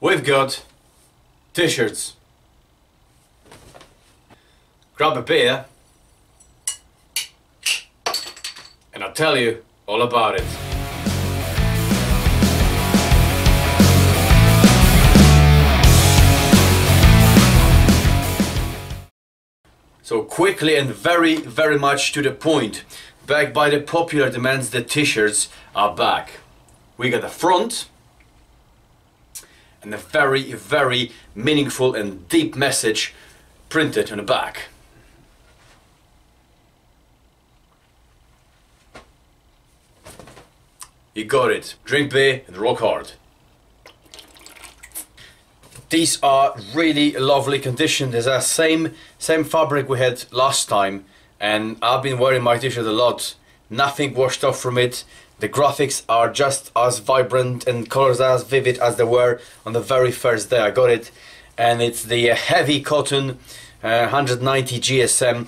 we've got t-shirts. Grab a beer and I'll tell you all about it. So quickly and very, very much to the point, backed by the popular demands, the t-shirts are back. We got the front and a very, very meaningful and deep message printed on the back. You got it. Drink beer and rock hard. These are really lovely condition. There's a same same fabric we had last time and I've been wearing my t-shirt a lot. Nothing washed off from it. The graphics are just as vibrant and colors as vivid as they were on the very first day I got it. And it's the heavy cotton uh, 190 GSM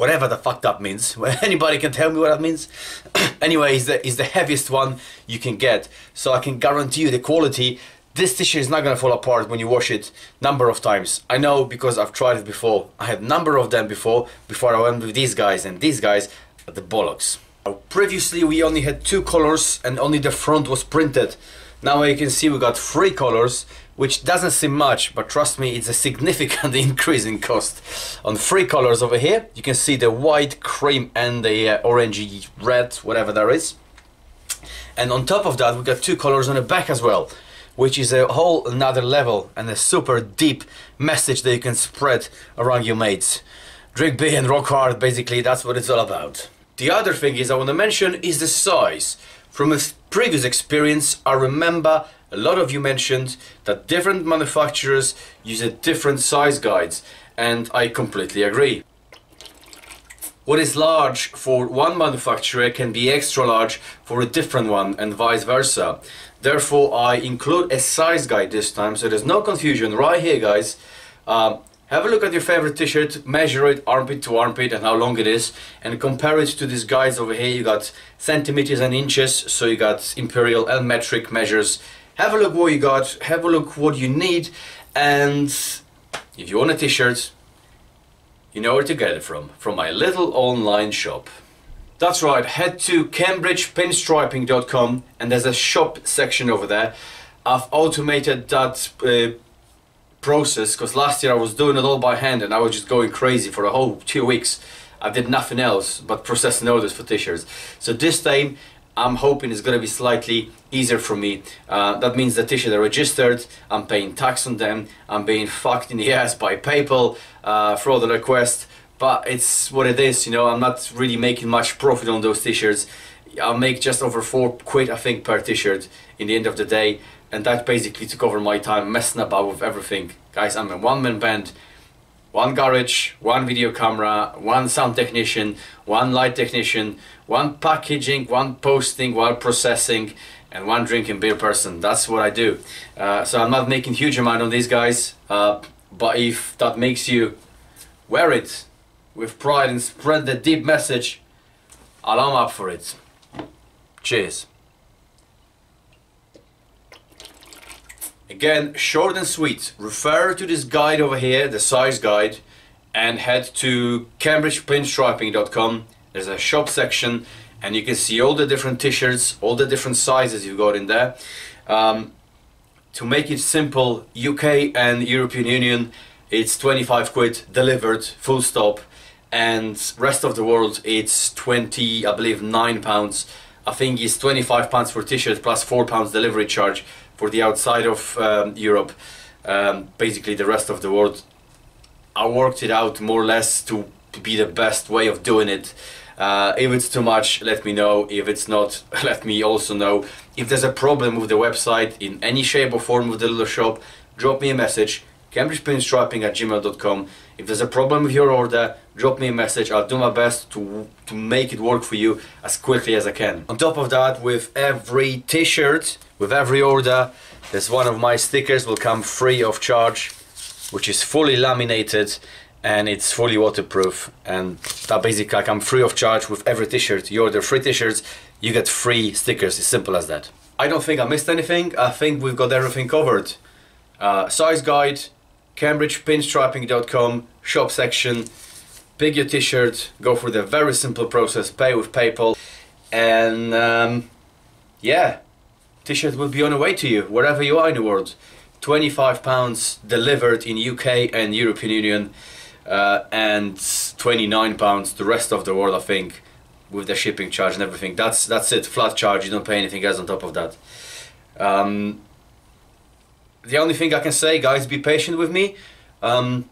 whatever the fuck that means. Anybody can tell me what that means? anyway, it's the, it's the heaviest one you can get. So I can guarantee you the quality. This t-shirt is not gonna fall apart when you wash it number of times. I know because I've tried it before. I had number of them before, before I went with these guys and these guys the bollocks. Previously we only had two colors and only the front was printed. Now you can see we got three colors which doesn't seem much, but trust me, it's a significant increase in cost. On three colors over here, you can see the white, cream, and the uh, orangey red, whatever there is. And on top of that, we got two colors on the back as well, which is a whole another level and a super deep message that you can spread around your mates. Drink beer and rock hard, basically, that's what it's all about. The other thing is I want to mention is the size. From a previous experience, I remember a lot of you mentioned that different manufacturers use a different size guides and I completely agree. What is large for one manufacturer can be extra large for a different one and vice versa. Therefore I include a size guide this time so there's no confusion right here guys. Um, have a look at your favorite t-shirt, measure it armpit to armpit and how long it is and compare it to these guys over here. You got centimeters and inches, so you got imperial and metric measures have a look what you got, have a look what you need, and if you want a t-shirt, you know where to get it from, from my little online shop. That's right, head to cambridgepinstriping.com and there's a shop section over there. I've automated that uh, process because last year I was doing it all by hand and I was just going crazy for a whole two weeks. I did nothing else but processing orders for t-shirts. So this time I'm hoping it's going to be slightly easier for me. Uh, that means the t-shirts are registered, I'm paying tax on them, I'm being fucked in the ass by PayPal uh, for all the requests, but it's what it is, you know, I'm not really making much profit on those t-shirts. I'll make just over four quid, I think, per t-shirt in the end of the day, and that basically to cover my time messing about with everything. Guys, I'm a one-man band, one garage, one video camera, one sound technician, one light technician, one packaging, one posting, one processing, and one drinking beer person. That's what I do. Uh, so I'm not making huge amount on these guys, uh, but if that makes you wear it with pride and spread the deep message, I'm up for it. Cheers. Again, short and sweet. Refer to this guide over here, the size guide, and head to cambridgepinstriping.com. There's a shop section, and you can see all the different t-shirts, all the different sizes you've got in there. Um, to make it simple, UK and European Union, it's 25 quid delivered, full stop, and rest of the world, it's 20, I believe, 9 pounds. I think it's 25 pounds for t-shirt plus 4 pounds delivery charge for the outside of um, Europe, um, basically the rest of the world. I worked it out more or less to, be the best way of doing it. Uh, if it's too much, let me know. If it's not, let me also know. If there's a problem with the website in any shape or form with the little shop, drop me a message. CambridgePinstriping at gmail.com. If there's a problem with your order, drop me a message. I'll do my best to, to make it work for you as quickly as I can. On top of that, with every t-shirt, with every order, there's one of my stickers will come free of charge, which is fully laminated and it's fully waterproof. And that basically I come free of charge with every t-shirt. You order free t-shirts, you get free stickers. It's simple as that. I don't think I missed anything. I think we've got everything covered. Uh, size guide, cambridgepinstriping.com, shop section. Pick your t-shirt, go through the very simple process, pay with PayPal, and um, yeah, t-shirt will be on the way to you wherever you are in the world. 25 pounds delivered in UK and European Union, uh, and 29 pounds the rest of the world, I think, with the shipping charge and everything. That's that's it, flat charge. You don't pay anything else on top of that. Um, the only thing I can say, guys, be patient with me. Um,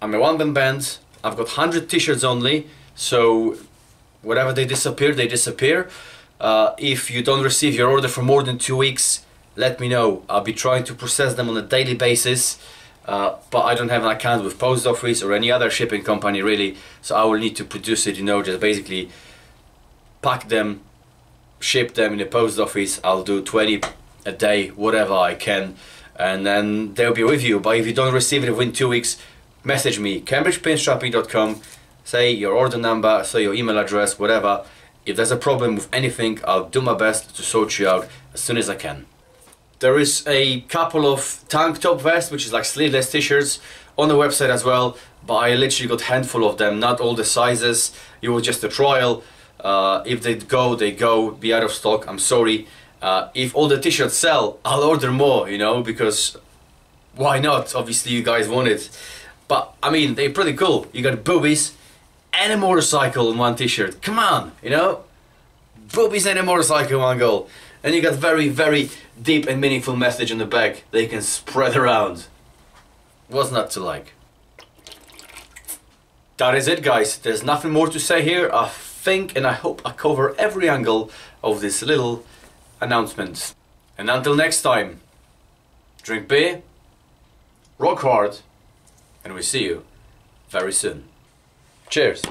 I'm a one-man band. I've got 100 t-shirts only, so whatever they disappear, they disappear. Uh, if you don't receive your order for more than two weeks, let me know. I'll be trying to process them on a daily basis. Uh, but I don't have an account with post office or any other shipping company really, so I will need to produce it. You know, just basically pack them, ship them in the post office. I'll do 20 a day, whatever I can, and then they'll be with you. But if you don't receive it within two weeks, message me cambridgepinstriping.com. Say your order number, say your email address, whatever. If there's a problem with anything, I'll do my best to sort you out as soon as I can. There is a couple of tank top vests, which is like sleeveless t-shirts, on the website as well. But I literally got a handful of them, not all the sizes. It was just a trial. Uh, if they go, they go. Be out of stock. I'm sorry. Uh, if all the t-shirts sell, I'll order more. You know, because why not? Obviously, you guys want it. But I mean, they're pretty cool. You got boobies and a motorcycle in one t-shirt. Come on, you know, boobies and a motorcycle in one goal. And you got very, very deep and meaningful message on the back they can spread around. What's not to like? That is it, guys. There's nothing more to say here. I think and I hope I cover every angle of this little announcement. And until next time, drink beer, rock hard, and we see you very soon. Cheers.